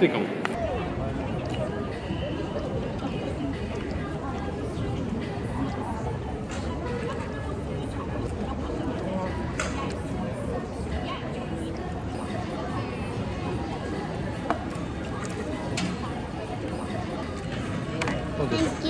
ついかも。そうです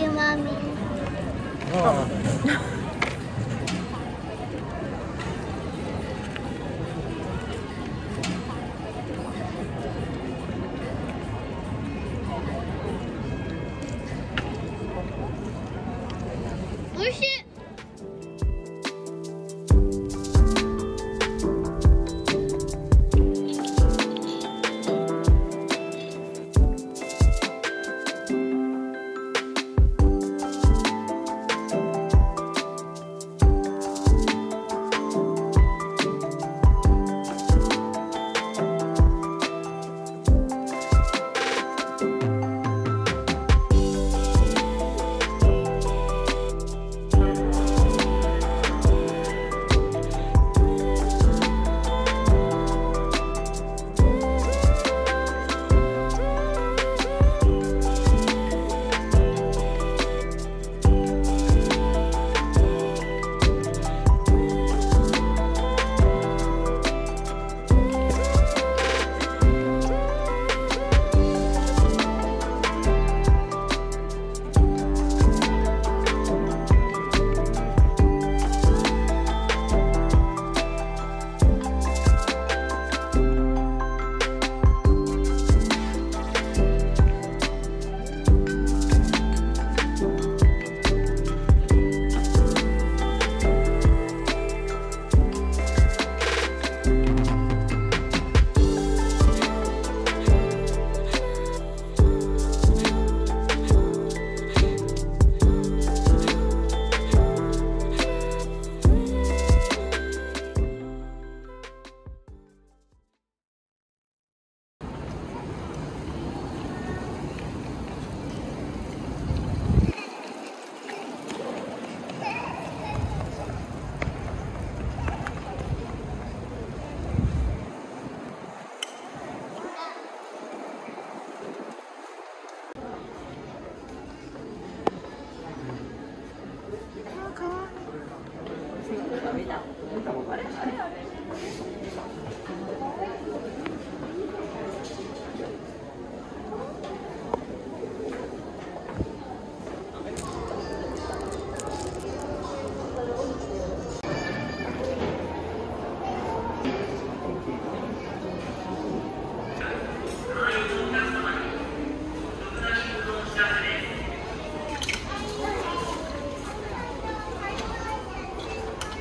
あれ,あれ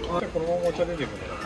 このままお茶出てくるから、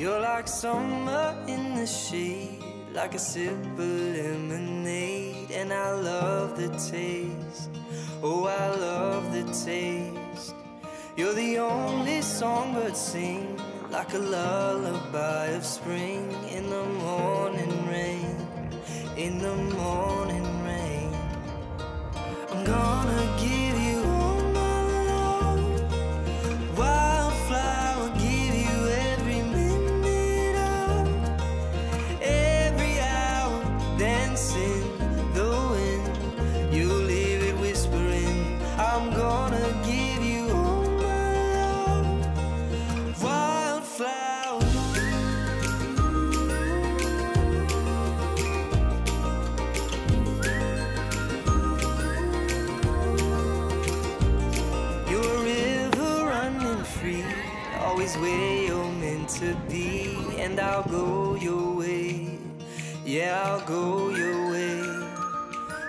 You're like summer in the shade, like a sip of lemonade, and I love the taste. Oh, I love the taste. You're the only songbird sing, like a lullaby of spring in the morning rain, in the morning rain. I'm gonna and I'll go your way. Yeah, I'll go your way.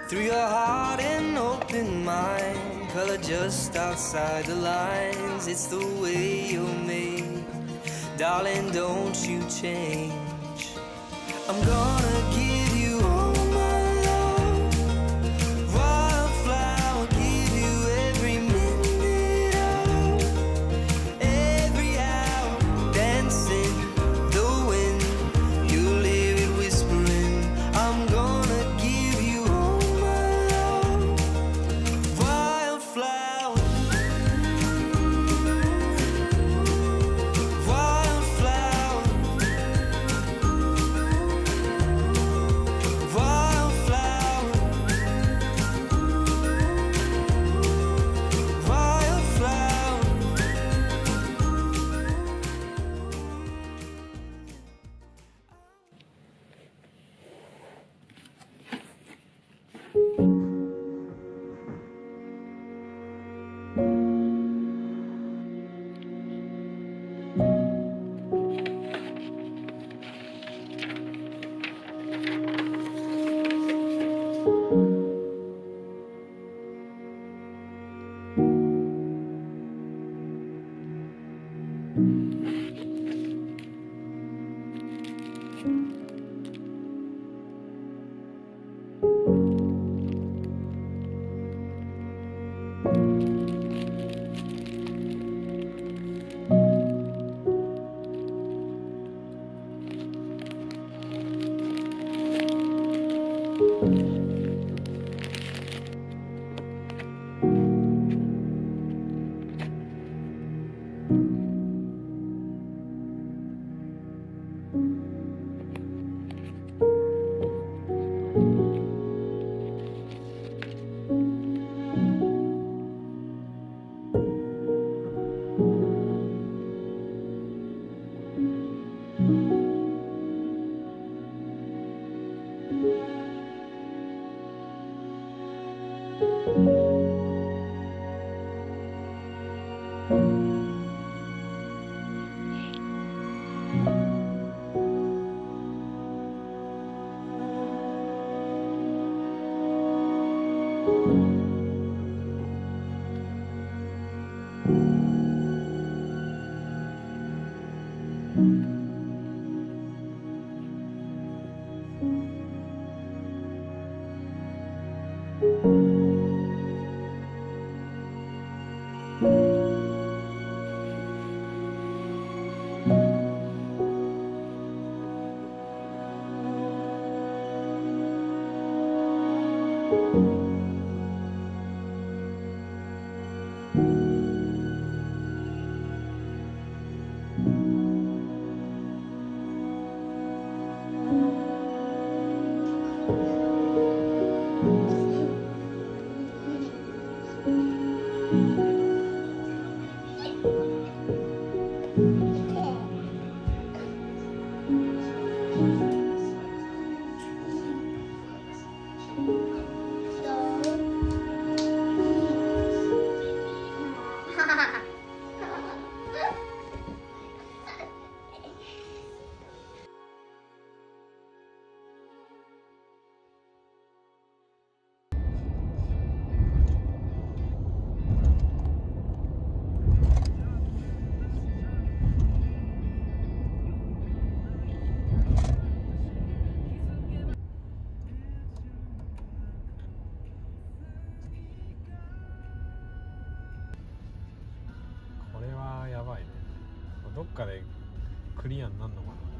Through your heart and open mind, color just outside the lines. It's the way you're made, darling. Don't you change. I'm gonna give こどっかでクリアになるのかな。